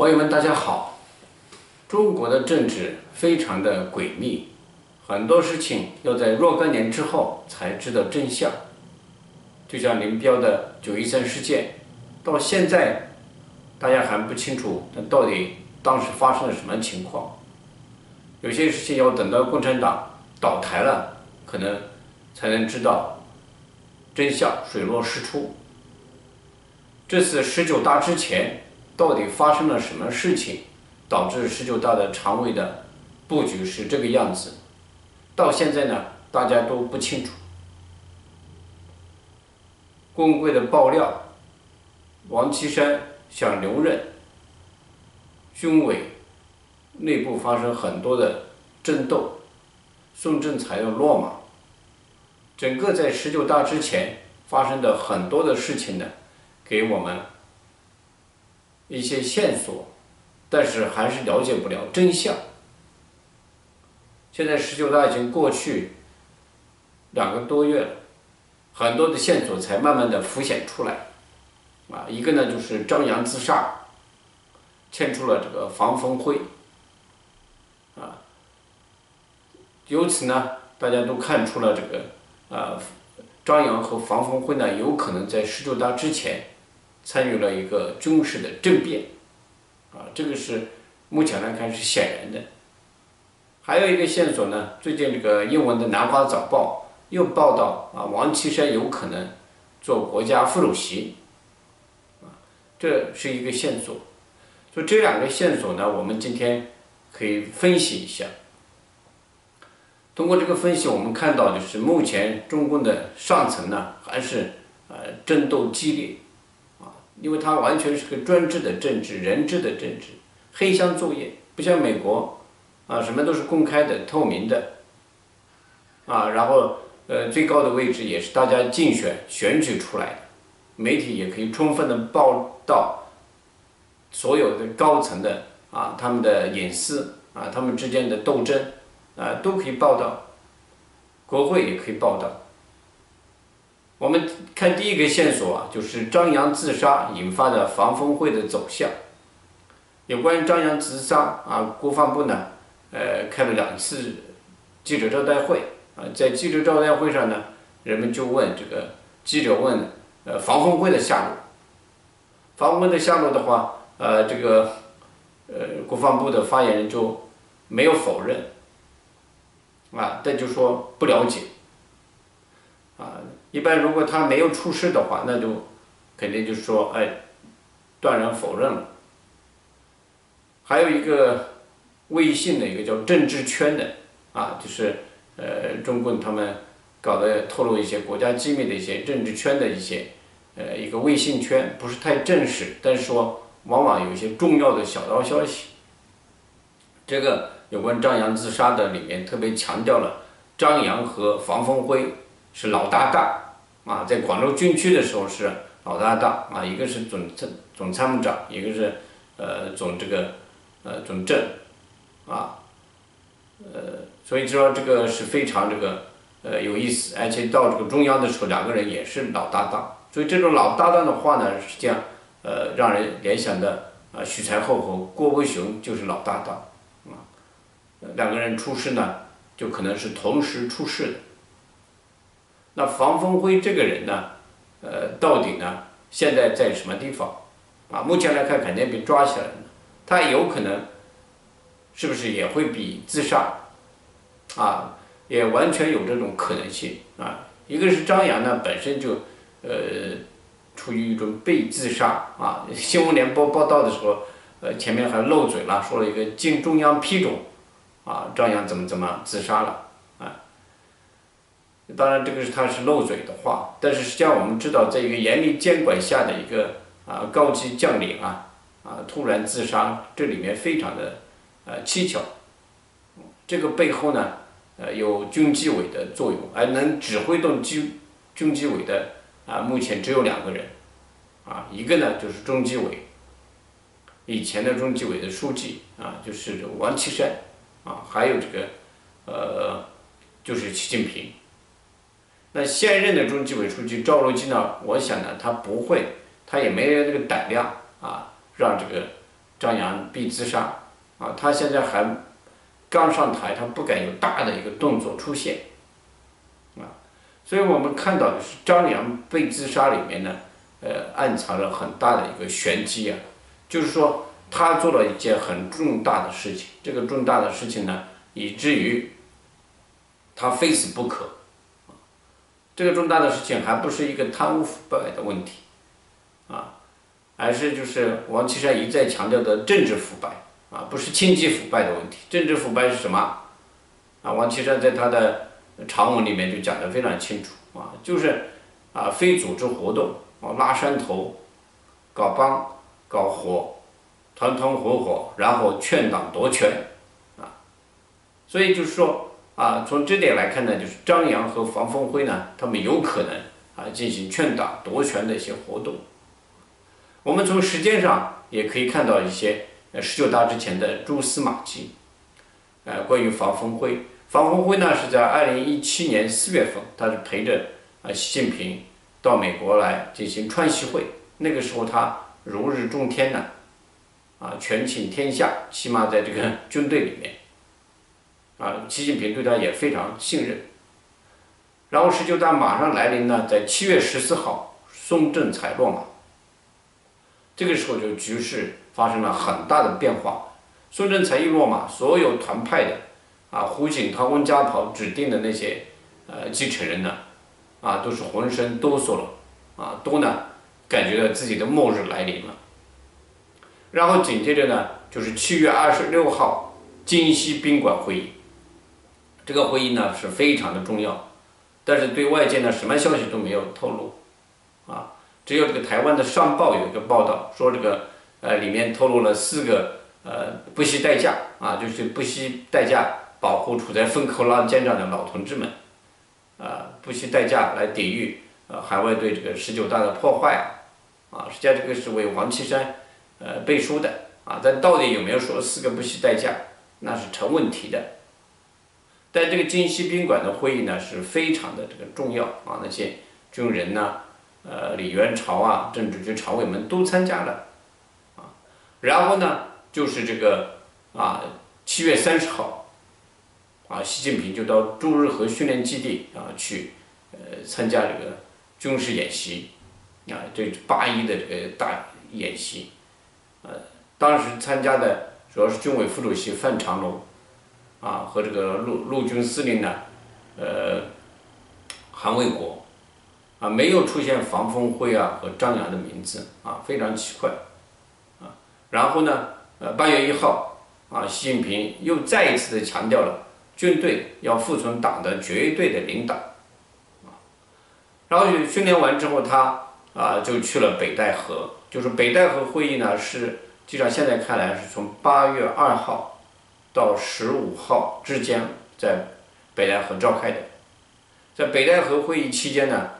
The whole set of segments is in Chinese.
网友们，大家好。中国的政治非常的诡秘，很多事情要在若干年之后才知道真相。就像林彪的九一三事件，到现在大家还不清楚那到底当时发生了什么情况。有些事情要等到共产党倒台了，可能才能知道真相，水落石出。这次十九大之前。到底发生了什么事情，导致十九大的常委的布局是这个样子？到现在呢，大家都不清楚。公贵的爆料，王岐山想留任，军委内部发生很多的争斗，宋振才要落马，整个在十九大之前发生的很多的事情呢，给我们。一些线索，但是还是了解不了真相。现在十九大已经过去两个多月了，很多的线索才慢慢的浮显出来。啊，一个呢就是张扬自杀，牵出了这个房峰会。啊，由此呢，大家都看出了这个啊，张扬和房峰会呢有可能在十九大之前。参与了一个军事的政变，啊，这个是目前来看是显然的。还有一个线索呢，最近这个英文的《南华早报》又报道啊，王岐山有可能做国家副主席，啊，这是一个线索。就这两个线索呢，我们今天可以分析一下。通过这个分析，我们看到就是目前中共的上层呢，还是呃争斗激烈。因为它完全是个专制的政治、人治的政治，黑箱作业，不像美国，啊，什么都是公开的、透明的，啊，然后呃，最高的位置也是大家竞选、选举出来的，媒体也可以充分的报道所有的高层的啊他们的隐私啊，他们之间的斗争啊都可以报道，国会也可以报道。我们看第一个线索啊，就是张扬自杀引发的防风会的走向。有关张扬自杀啊，国防部呢，呃，开了两次记者招待会啊，在记者招待会上呢，人们就问这个记者问，呃，防风会的下落。防风会的下落的话，呃，这个呃，国防部的发言人就没有否认，啊，但就说不了解，一般如果他没有出事的话，那就肯定就是说，哎，断然否认了。还有一个微信的一个叫政治圈的啊，就是呃，中共他们搞的透露一些国家机密的一些政治圈的一些呃一个微信圈，不是太正式，但是说往往有一些重要的小道消息。这个有关张扬自杀的里面特别强调了张扬和房峰辉。是老搭档啊，在广州军区的时候是老搭档啊，一个是总参总参谋长，一个是呃总这个呃总政啊，呃，所以说这个是非常这个呃有意思，而且到这个中央的时候，两个人也是老搭档，所以这种老搭档的话呢，实际上呃让人联想的啊，许才厚和郭伯雄就是老搭档啊，两个人出事呢，就可能是同时出事的。那房峰辉这个人呢，呃，到底呢，现在在什么地方？啊，目前来看肯定被抓起来了。他有可能，是不是也会比自杀？啊，也完全有这种可能性啊。一个是张扬呢，本身就，呃，处于一种被自杀啊。新闻联播报道的时候，呃，前面还漏嘴了，说了一个经中央批准，啊，张扬怎么怎么自杀了。当然，这个是他是漏嘴的话，但是实际上我们知道，在一个严厉监管下的一个啊高级将领啊啊突然自杀，这里面非常的呃蹊跷。这个背后呢，呃有军纪委的作用，而能指挥动军军纪委的啊目前只有两个人，啊一个呢就是中纪委以前的中纪委的书记啊就是王岐山啊，还有这个呃就是习近平。那现任的中纪委书记赵乐际呢？我想呢，他不会，他也没有这个胆量啊，让这个张扬必自杀，啊，他现在还刚上台，他不敢有大的一个动作出现，啊，所以我们看到的是张扬被自杀里面呢，呃，暗藏了很大的一个玄机啊，就是说他做了一件很重大的事情，这个重大的事情呢，以至于他非死不可，这个重大的事情还不是一个贪污腐败的问题，啊。而是就是王岐山一再强调的政治腐败啊，不是经济腐败的问题。政治腐败是什么？啊，王岐山在他的长文里面就讲得非常清楚啊，就是啊，非组织活动啊，拉山头，搞帮，搞活，团团伙伙，然后劝党夺权啊。所以就是说啊，从这点来看呢，就是张扬和房峰辉呢，他们有可能啊进行劝党夺权的一些活动。我们从时间上也可以看到一些呃十九大之前的蛛丝马迹，呃，关于房峰辉，房峰辉呢是在二零一七年四月份，他是陪着啊习近平到美国来进行川西会，那个时候他如日中天呢，啊权倾天下，起码在这个 军队里面，啊习近平对他也非常信任，然后十九大马上来临呢，在七月十四号，孙政才落马。这个时候就局势发生了很大的变化。孙政才一落马，所有团派的啊，胡锦涛、温家宝指定的那些呃继承人呢，啊，都是浑身哆嗦了，啊，都呢感觉到自己的末日来临了。然后紧接着呢，就是七月二十六号京西宾馆会议。这个会议呢是非常的重要，但是对外界呢什么消息都没有透露，啊。只有这个台湾的上报有一个报道说，这个呃里面透露了四个呃不惜代价啊，就是不惜代价保护处在风口浪尖上的老同志们，啊不惜代价来抵御呃海外对这个十九大的破坏啊，啊实际上这个是为王岐山呃背书的啊，但到底有没有说四个不惜代价，那是成问题的。但这个京西宾馆的会议呢是非常的这个重要啊，那些军人呢。呃，李元朝啊，政治局常委们都参加了，啊，然后呢，就是这个啊，七月三十号，啊，习近平就到朱日和训练基地啊去，呃，参加这个军事演习，啊，这八一的这个大演习，呃，当时参加的主要是军委副主席范长龙，啊，和这个陆陆军司令呢，呃，韩卫国。啊，没有出现房峰辉啊和张扬的名字啊，非常奇怪，啊，然后呢，呃，八月一号，啊，习近平又再一次的强调了军队要服从党的绝对的领导，啊，然后训练完之后，他啊就去了北戴河，就是北戴河会议呢是，至少现在看来是从八月二号到十五号之间在北戴河召开的，在北戴河会议期间呢。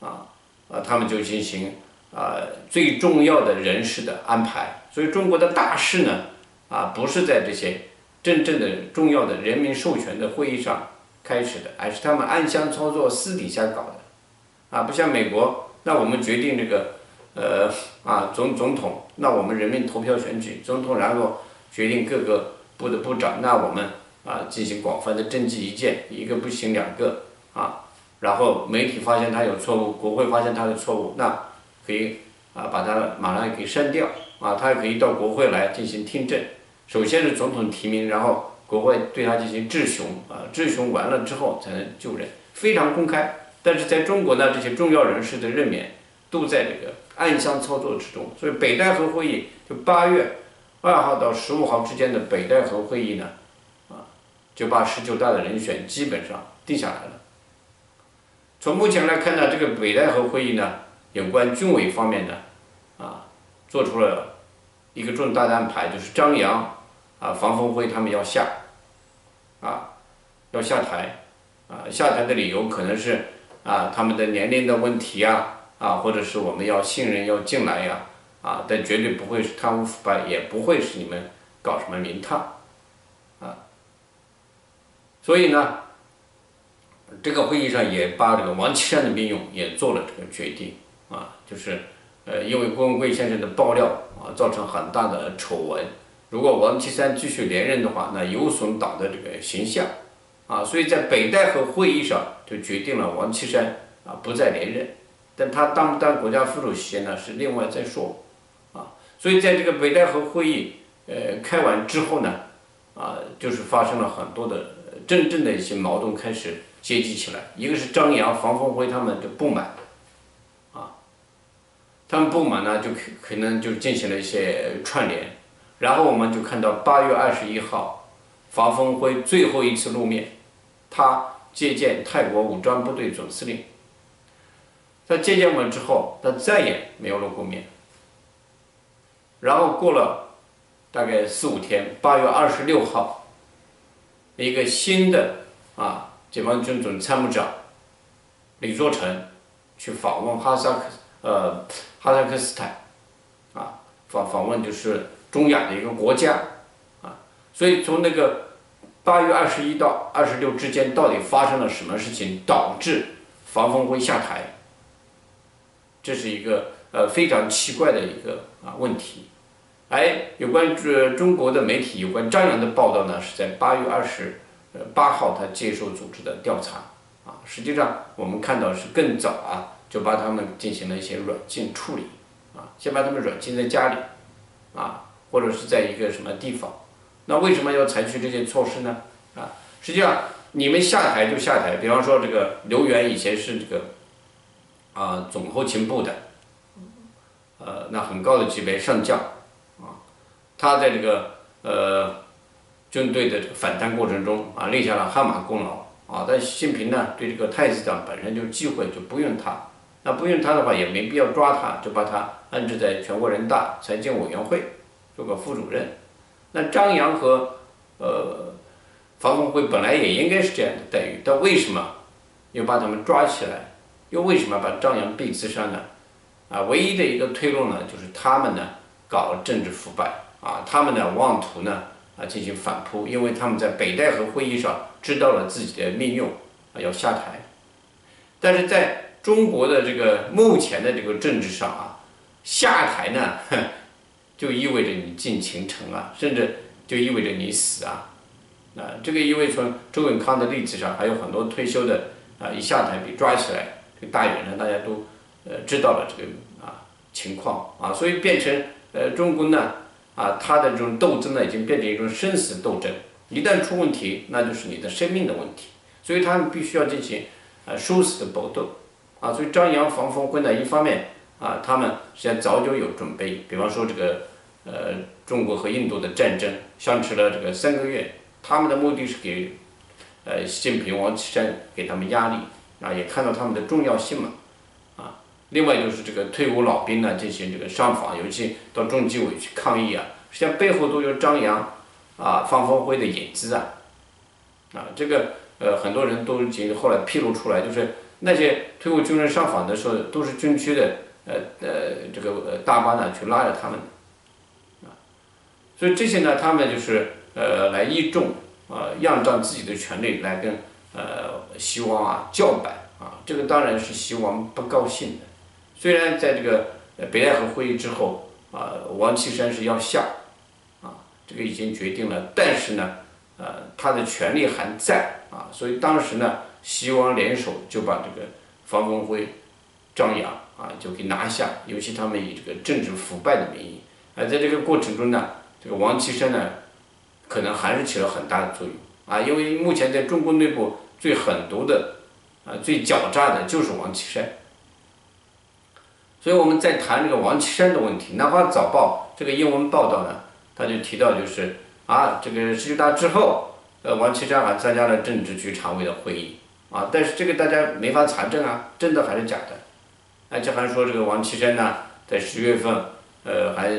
啊，啊，他们就进行啊最重要的人事的安排。所以中国的大事呢，啊，不是在这些真正的重要的人民授权的会议上开始的，而是他们暗箱操作、私底下搞的。啊，不像美国，那我们决定这个，呃，啊总总统，那我们人民投票选举总统，然后决定各个部的部长，那我们啊进行广泛的政绩意见，一个不行两个，啊。然后媒体发现他有错误，国会发现他的错误，那可以啊把他马上给删掉啊，他也可以到国会来进行听证。首先是总统提名，然后国会对他进行质询啊，质询完了之后才能就任，非常公开。但是在中国呢，这些重要人士的任免都在这个暗箱操作之中，所以北戴河会议就八月二号到十五号之间的北戴河会议呢，啊，就把十九大的人选基本上定下来了。从目前来看呢，这个北戴河会议呢，有关军委方面呢，啊，做出了一个重大的安排，就是张扬啊、房峰辉他们要下，啊，要下台，啊，下台的理由可能是啊他们的年龄的问题呀，啊，或者是我们要信任要进来呀，啊但绝对不会是贪污腐败，也不会是你们搞什么名堂，啊，所以呢。这个会议上也把这个王岐山的命运也做了这个决定啊，就是呃，因为郭文贵先生的爆料啊，造成很大的丑闻。如果王岐山继续连任的话，那有损党的这个形象啊。所以在北戴河会议上就决定了王岐山啊不再连任，但他当不当国家副主席呢是另外再说。所以在这个北戴河会议呃开完之后呢，啊，就是发生了很多的真正的一些矛盾开始接济起来。一个是张扬、房峰辉他们的不满。啊他们不满呢，就可可能就进行了一些串联，然后我们就看到八月二十一号，房峰辉最后一次露面，他接见泰国武装部队总司令。他接见完之后，他再也没有露过面。然后过了大概四五天，八月二十六号，一个新的啊解放军总参谋长李作成去访问哈萨克呃。哈萨克斯坦，啊，访访问就是中亚的一个国家，啊，所以从那个八月二十一到二十六之间，到底发生了什么事情导致防风辉下台？这是一个呃非常奇怪的一个啊问题。哎，有关这中国的媒体有关张扬的报道呢，是在八月二十呃八号他接受组织的调查，啊，实际上我们看到是更早啊。就把他们进行了一些软禁处理，啊，先把他们软禁在家里，啊，或者是在一个什么地方，那为什么要采取这些措施呢？啊，实际上你们下台就下台，比方说这个刘源以前是这个，啊，总后勤部的，呃，那很高的级别上将，他在这个呃军队的这个反贪过程中啊立下了汗马功劳，啊，但习近平呢对这个太子党本身就忌讳，就不用他。那不用他的话，也没必要抓他，就把他安置在全国人大财经委员会做个副主任。那张扬和呃房峰辉本来也应该是这样的待遇，但为什么又把他们抓起来？又为什么把张扬被刺杀呢？啊，唯一的一个推论呢，就是他们呢搞政治腐败啊，他们呢妄图呢啊进行反扑，因为他们在北戴河会议上知道了自己的命运啊要下台，但是在中国的这个目前的这个政治上啊，下台呢，就意味着你进秦城啊，甚至就意味着你死啊，啊，这个因为从周永康的例子上，还有很多退休的啊，一下台被抓起来，这个大远上大家都呃知道了这个啊情况。啊，所以变成呃中国呢啊，他的这种斗争呢，已经变成一种生死斗争，一旦出问题，那就是你的生命的问题，所以他们必须要进行啊殊死的搏斗。啊，所以张扬、房峰辉呢，一方面啊，他们实际上早就有准备，比方说这个呃，中国和印度的战争相持了这个三个月，他们的目的是给呃习近平、王岐山给他们压力啊，也看到他们的重要性嘛。另外就是这个退伍老兵呢，进行这个上访，尤其到中纪委去抗议啊，实际上背后都有张扬啊、方峰辉的影子啊啊，这个呃很多人都已经后来披露出来，就是。那些退伍军人上访的时候，都是军区的呃呃这个呃大巴呢去拉着他们，啊，所以这些呢，他们就是呃来依众啊，仰仗自己的权利来跟呃西王啊叫板啊，这个当然是西王不高兴的。虽然在这个北戴河会议之后啊，王岐山是要下啊，这个已经决定了，但是呢，呃，他的权力还在啊，所以当时呢。西王联手就把这个方文辉、张扬啊就给拿下，尤其他们以这个政治腐败的名义，而在这个过程中呢，这个王岐山呢，可能还是起了很大的作用啊，因为目前在中国内部最狠毒的啊、最狡诈的就是王岐山，所以我们在谈这个王岐山的问题，《南华早报》这个英文报道呢，他就提到就是啊，这个十九大之后，呃，王岐山还参加了政治局常委的会议。啊，但是这个大家没法查证啊，真的还是假的？而且还说这个王岐山呢，在十月份，呃，还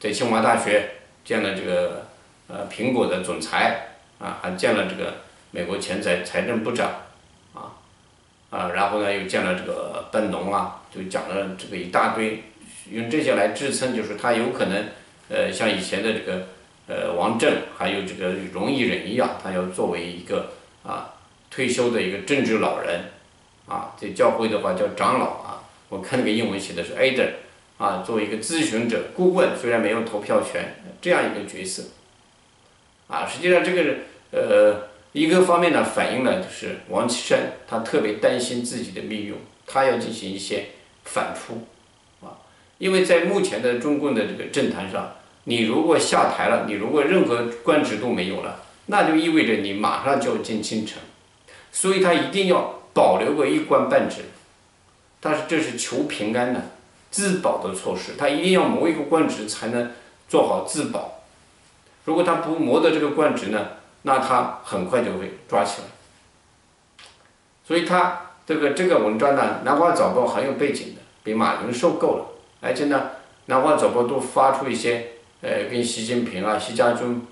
在清华大学见了这个呃苹果的总裁啊，还见了这个美国前财财政部长啊，啊，然后呢又见了这个笨龙啊，就讲了这个一大堆，用这些来支撑，就是他有可能呃像以前的这个呃王震还有这个荣毅仁一样，他要作为一个啊。退休的一个政治老人，啊，这教会的话叫长老啊。我看那个英文写的是 elder，啊，作为一个咨询者、顾问，虽然没有投票权，这样一个角色，啊，实际上这个呃一个方面呢，反映了就是王岐山他特别担心自己的命运，他要进行一些反扑，啊，因为在目前的中共的这个政坛上，你如果下台了，你如果任何官职都没有了，那就意味着你马上就要进京城，所以他一定要保留个一官半职，但是这是求平安的。自保的措施，他一定要谋一个官职才能做好自保。如果他不谋得这个官职呢，那他很快就会抓起来。所以他这个这个文章呢，《南华早报》很有背景的，被马云收购了，而且呢，《南华早报》都发出一些呃跟习近平啊、习家军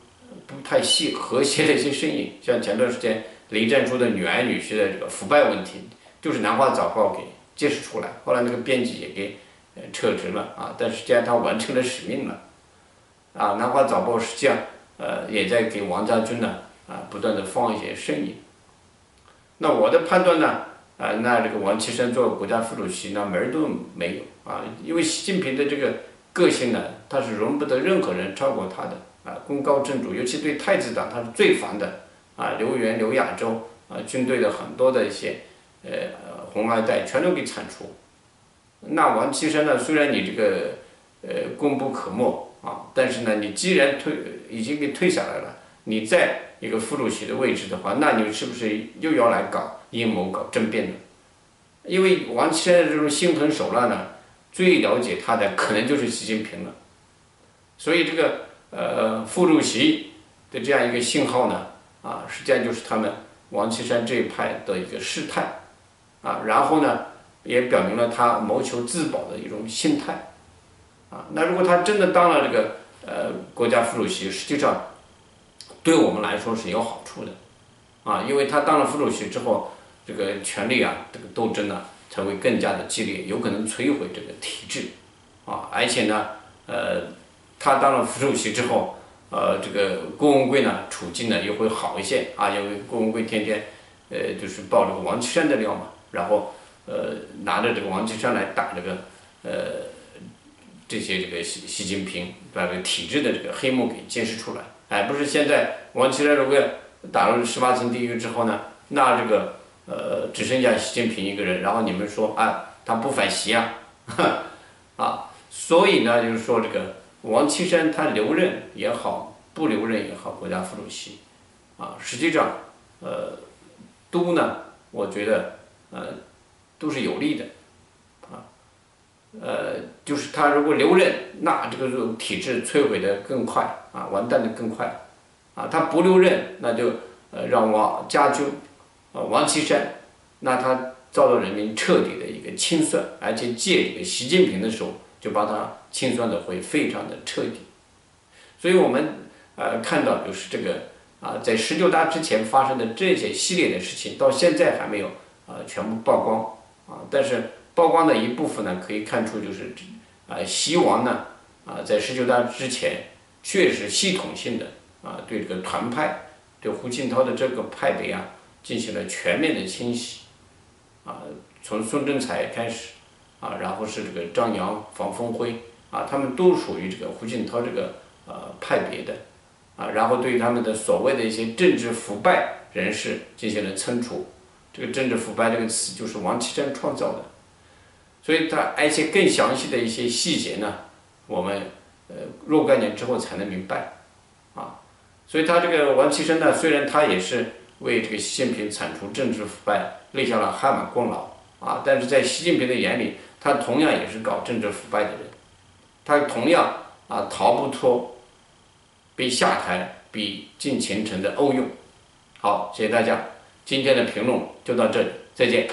不太系和谐的一些声音，像前段时间雷战书的女儿女婿的这个腐败问题，就是《南华早报》给揭示出来，后来那个编辑也给。撤职了啊，但实际上他完成了使命了，啊，南华早报实际上呃也在给王家军呢啊不断的放一些声音。那我的判断呢啊，那这个王岐山做国家副主席那门儿都没有啊，因为习近平的这个个性呢，他是容不得任何人超过他的啊，功高震主，尤其对太子党他是最烦的啊，刘源、刘亚洲啊，军队的很多的一些呃红二代全都给铲除。那王岐山呢？虽然你这个呃功不可没啊，但是呢，你既然退已经给退下来了，你在一个副主席的位置的话，那你是不是又要来搞阴谋、搞政变呢？因为王岐山的这种心狠手辣呢，最了解他的可能就是习近平了。所以这个呃副主席的这样一个信号呢，啊，实际上就是他们王岐山这一派的一个试探啊，然后呢。也表明了他谋求自保的一种心态，啊，那如果他真的当了这个呃国家副主席，实际上对我们来说是有好处的，啊，因为他当了副主席之后，这个权力啊，这个斗争呢才会更加的激烈，有可能摧毁这个体制，啊，而且呢，呃，他当了副主席之后，呃，这个郭文贵呢处境呢也会好一些，啊，因为郭文贵天天呃就是抱这个王岐山的料嘛，然后。呃，拿着这个王岐山来打这个，呃，这些这个习习近平，把这个体制的这个黑幕给揭示出来。哎，不是现在王岐山如果打入十八层地狱之后呢，那这个呃只剩下习近平一个人，然后你们说啊，他不反习啊，啊，所以呢，就是说这个王岐山他留任也好，不留任也好，国家副主席，啊，实际上呃都呢，我觉得呃。都是有利的，呃，就是他如果留任，那这个体制摧毁的更快，啊，完蛋的更快，啊，他不留任，那就呃让王家军，啊，王岐山，那他遭到人民彻底的一个清算，而且借这个习近平的手，就把他清算的会非常的彻底，所以我们呃看到就是这个啊，在十九大之前发生的这些系列的事情，到现在还没有啊全部曝光。啊，但是曝光的一部分呢，可以看出就是，啊，习王呢，啊，在十九大之前，确实系统性的啊，对这个团派，对胡锦涛的这个派别啊，进行了全面的清洗，啊，从孙政才开始，啊，然后是这个张杨、房峰辉，啊，他们都属于这个胡锦涛这个呃派别的，啊，然后对他们的所谓的一些政治腐败人士进行了惩处。这个政治腐败这个词就是王岐山创造的，所以他而且更详细的一些细节呢，我们呃若干年之后才能明白，啊，所以他这个王岐山呢，虽然他也是为这个习近平铲除政治腐败立下了汗马功劳啊，但是在习近平的眼里，他同样也是搞政治腐败的人，他同样啊逃不脱被下台、被进前程的欧用。好，谢谢大家。今天的评论就到这里，再见。